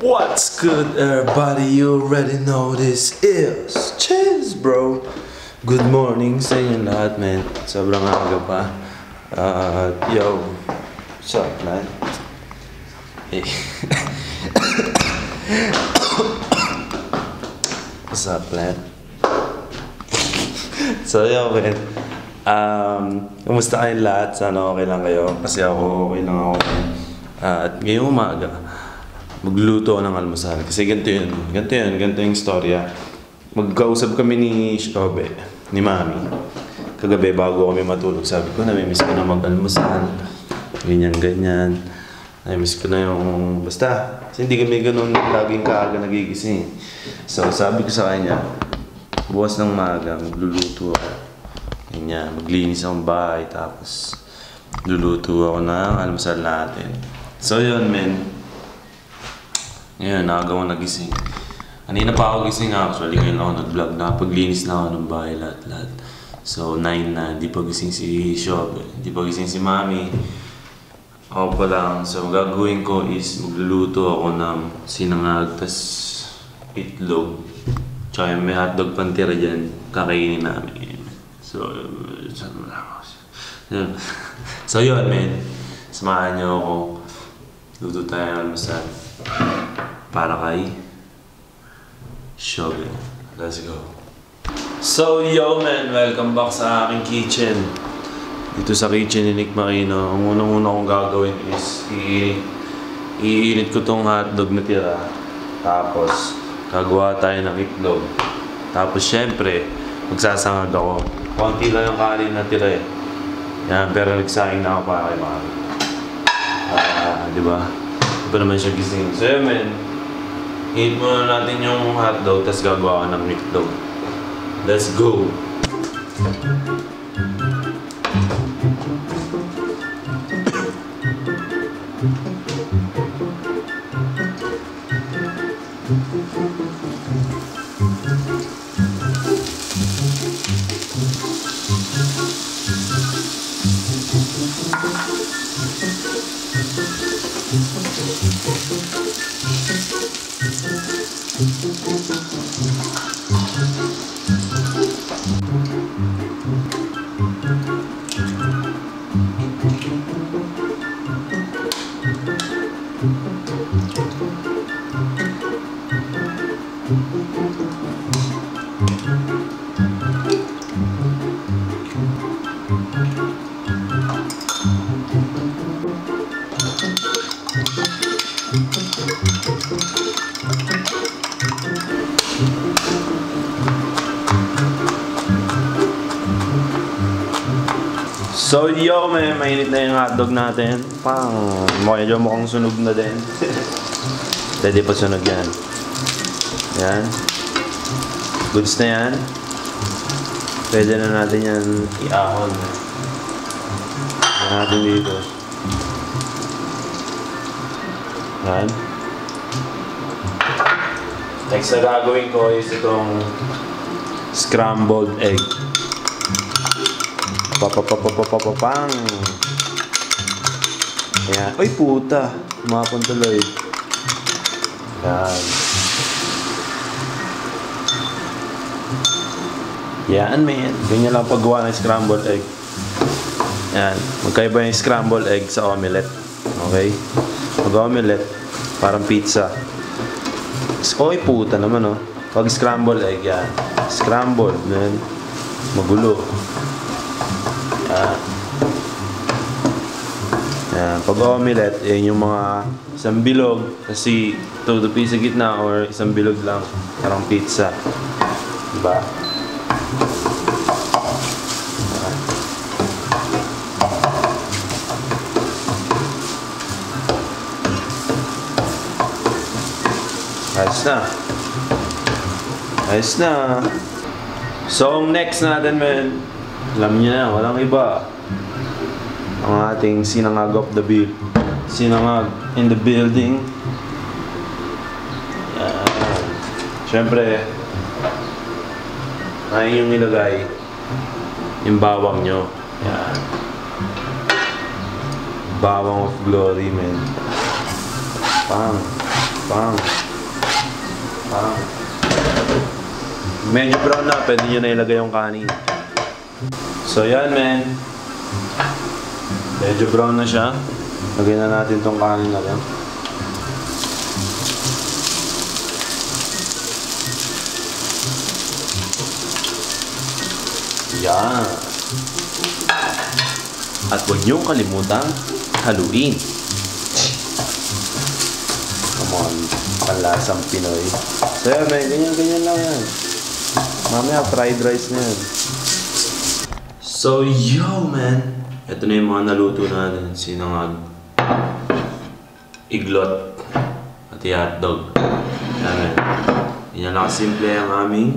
What's good, everybody? You already know this is Cheers, bro. Good morning sa inyo lahat, man. Sobrang aga pa. Uh, yo, what's up, man? Hey. what's up, man? so, yo, man. Um, kumusta kayong lahat? Sana okay lang kayo. Kasi ako, okay lang ako. Uh, at ngayong umaga, magluto ng almusal. Kasi ganito yun. Ganito yun. Ganito yung storya. Magkausap kami ni Shobe, ni Mami. Kagabi, bago kami matulog, sabi ko, namimiss ko na mag-almusal. Ganyan, ganyan. Namimiss ko na yung... Basta, kasi hindi kami ganun laging kaaga nagigising. So, sabi ko sa kanya, bukas ng maga, magluluto ako. Ganyan, maglinis akong bahay, tapos luluto ako ng almusal natin. So, yun, men. Ngayon, nakaga ako nagising. Kanina pa ako gising actually, ngayon ako nag-vlog na. Paglinis na ako ng bahay lahat-lahat. So, 9 na, hindi pa gising si Shob, hindi pa gising si Mami. Ako pa lang. So, gagawin ko is magluluto ako ng sinangag, tas itlog. Tsaka may hotdog pantira dyan, kakainin namin. So. So, yun, men. Samahan niyo ako. Luto tayo ng almasal. Para kay Shogun. Let's go. So, yo, man. Welcome back sa aking kitchen. Dito sa kitchen ni Nick Marino, ang unang-una kong gagawin is iinit ko tong hotdog na tira. Tapos, gagawa tayo ng itlog. Tapos, syempre, magsasangag ako. Konti lang yung kanin na tira eh. Yan, pero nagsayang na ako para kay Mami. Ah, di ba? Ba naman siya gising? So, yun, man. Hit muna natin yung hotdog, tapos gagawa ko ng itlog. Let's go! So yo, may mainit na yung hotdog natin. Pang, medyo mukhang sunog na din. Pwede pa sunog yan. Yan. Goods na yan. Pwede na natin yan i-ahon. Yan natin dito. Yan. Next na gagawin ko is itong scrambled egg. Papapapapapapang. Ayan. Uy, puta. Umapon tuloy. Yan. Yan, man. Ganyan lang paggawa ng scrambled egg. Yan. Magkaiba yung scrambled egg sa omelette. Okay? Mag-omelette, parang pizza. Oy, puta naman, oh. Pag scrambled egg, yan. Scrambled, man. Magulo. Yan. Pag omelette, yan yung mga isang bilog. Kasi tutupi sa gitna or isang bilog lang. Parang pizza. Diba? Ayos na. Ayos na. So, ang next natin, man, alam niyo na, walang iba. Ang ating sinangag of the bill. Sinangag in the building. Yan. Siyempre, ay yung ilagay yung bawang nyo. Yan. Bawang of glory, man. Pang. Pang. Pang. Medyo brown na, pwede nyo na ilagay yung kanin. So yan, men. Medyo brown na siya. Lagyan na natin tong kanin na lang. Yan. At huwag niyong kalimutang haluin. Come on, panlasang Pinoy. So yan, may ganyan-ganyan lang yan. Mamaya, fried rice na yan. So, yo, man. Ito na yung mga naluto natin. Sinangag, iglot, at hotdog. Yan, man. Yan lang simple ang aming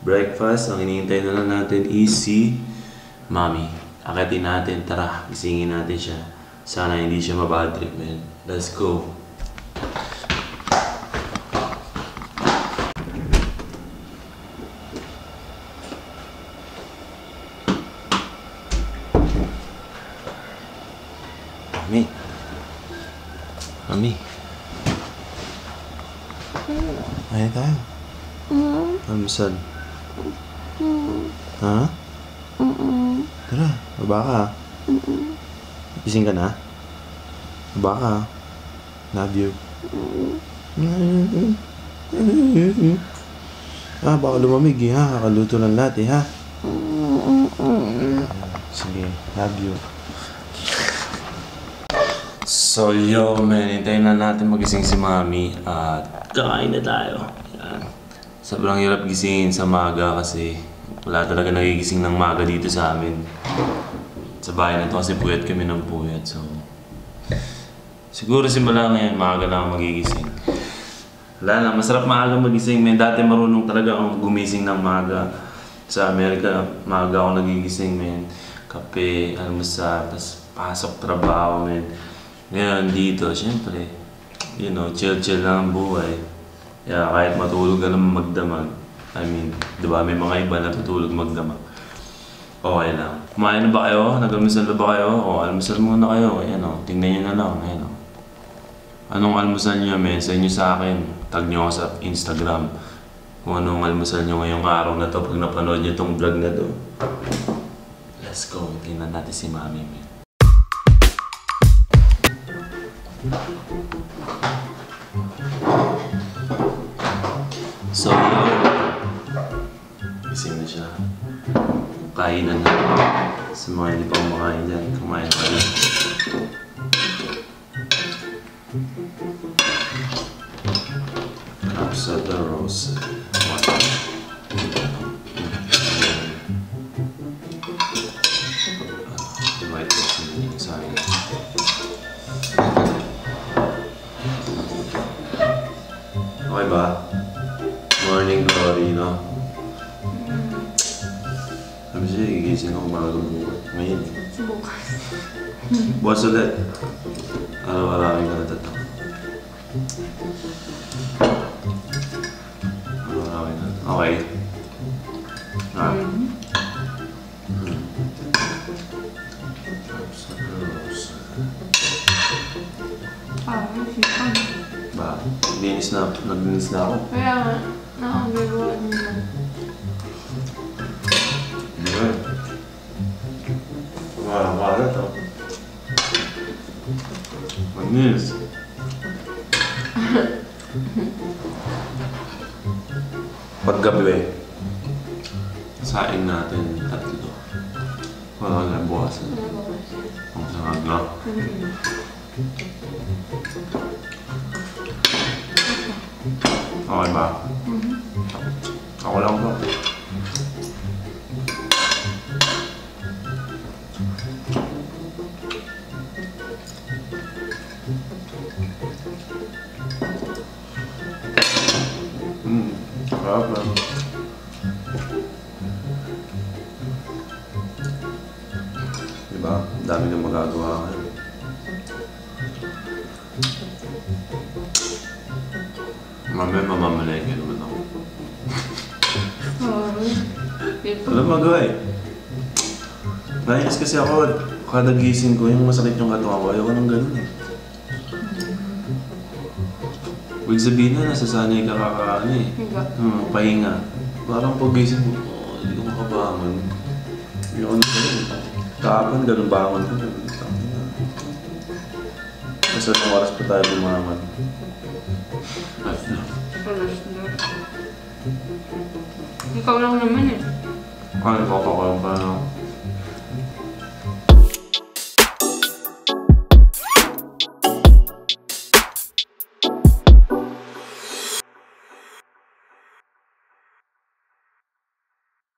breakfast. Ang hinihintay na lang natin is si Mami. Akitin natin, tara, gisingin natin siya. Sana hindi siya mabad trip, man. Let's go. Mami. Mami. Ayun tayo. Almusal. Ha? Tara, baba ka. Gising ka na? Baba ka. Love you. Ah, baka lumamig eh ha. Kakaluto ng lahat eh ha. Sige, love you. So yo, man, hintayin na natin magising si Mami at kakain na tayo. Yan. Sobrang hirap gisingin sa maga kasi wala talaga nagigising ng maga dito sa amin. Sa bahay na to kasi puyat kami ng puyat. So, siguro simula ngayon, maaga na ako magigising. Wala lang, masarap maaga magising. May dati marunong talaga akong gumising ng maaga. Sa Amerika, maaga ako nagigising, men. Kape, almusal, tapos pasok trabaho, men. Ngayon, dito, syempre, you know, chill-chill lang ang buhay. Kaya kahit matulog ka naman magdamag, I mean, di ba, may mga iba natutulog magdamag. Okay lang. Kumain na ba kayo? Nag-almusal na ba kayo? O, almusal muna kayo. Ayan o, tingnan nyo na lang. Ayan o. Anong almusal nyo, men? Sa inyo sa akin. Tag nyo ako sa Instagram. Kung anong almusal nyo ngayong araw na to pag napanood nyo tong vlog na to. Let's go. Tingnan natin si Mami, men. So. Gising na siya. Kainan na. Sa mga hindi pa kumakain dyan, kumain ka na. Cups of the. Okay ba? Morning glory, no? Sabi siya, gigising ako umaga bukas. Ngayon. eh. Bukas. Bukas ulit. Araw-arawin ka na tato. Araw-arawin na. Okay. Ah. Hmm. Sa rose. Ah, sipag. Ba, linis na, naglinis na ako. Kaya nga, nakagagawa nila. Wala, wala to. Maglinis. Paggabi, saing natin tatlo. Wala na bukas. Ang sarap na. Okay ba? Ako lang ba? Hmm, sarap lang. Diba? Ang dami nang magagawa mamamalengke naman ako. Sorry. Ito. Wala magawa eh. Nainis kasi ako, kada gising ko, yung masakit yung katawan ko, ayoko nang ganun eh. Huwag sabihin na, nasasanay ka kakaano eh. Higa. Hmm, pahinga. Parang pag-gising mo, oh, hindi ko makabangon. Hindi ako nagkaroon. Kahapon, ganun bangon ko. Kasi anong oras pa tayo bumaman? Ay, no. Alas na. Ikaw lang naman eh. Kaya ko pa ko pa